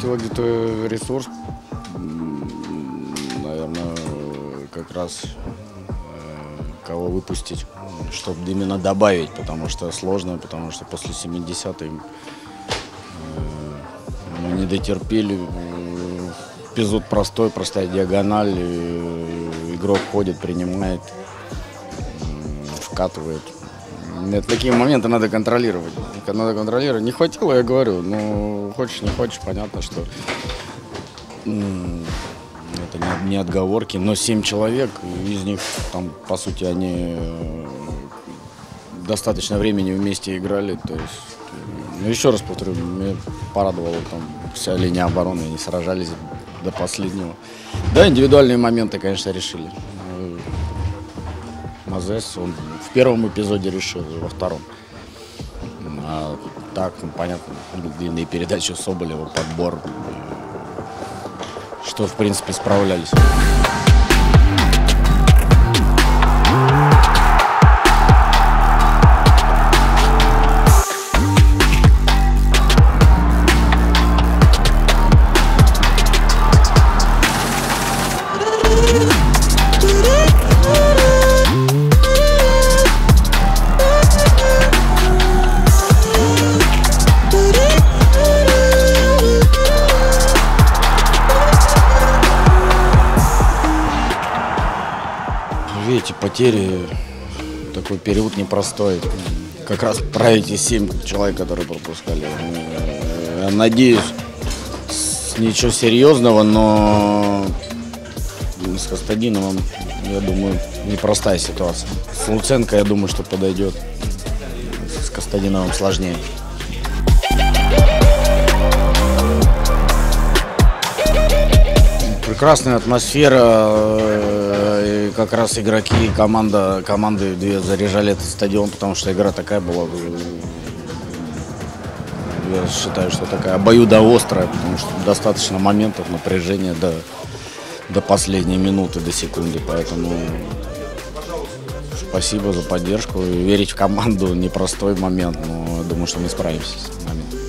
хватило где-то ресурс, наверное, как раз э, кого выпустить, чтобы именно добавить, потому что сложно, потому что после 70-й э, мы не дотерпели. Э, Эпизод простой, простая диагональ, игрок ходит, принимает, вкатывает. Нет, такие моменты надо контролировать. Надо контролировать. Не хватило, я говорю. Ну, хочешь, не хочешь, понятно, что это не, отговорки. Но семь человек, из них, там, по сути, они э, достаточно времени вместе играли. То есть, ну, еще раз повторю, меня порадовала там вся линия обороны. Они сражались до последнего. Да, индивидуальные моменты, конечно, решили. Мазес, он в первом эпизоде решил, во втором. А так, ну, понятно, длинные передачи Соболева, подбор, э, что, в принципе, справлялись. Видите, потери, такой период непростой. Как раз про эти семь человек, которые пропускали. Я надеюсь, ничего серьезного, но с Костадиновым, я думаю, непростая ситуация. С Луценко, я думаю, что подойдет. С Костадиновым сложнее. Прекрасная атмосфера, э, и как раз игроки, команда, команды две заряжали этот стадион, потому что игра такая была. э, Я считаю, что такая обоюдоострая, потому что достаточно моментов напряжения до, до последней минуты, до секунды. Поэтому спасибо за поддержку. И верить в команду непростой момент, но думаю, что мы справимся с моментом.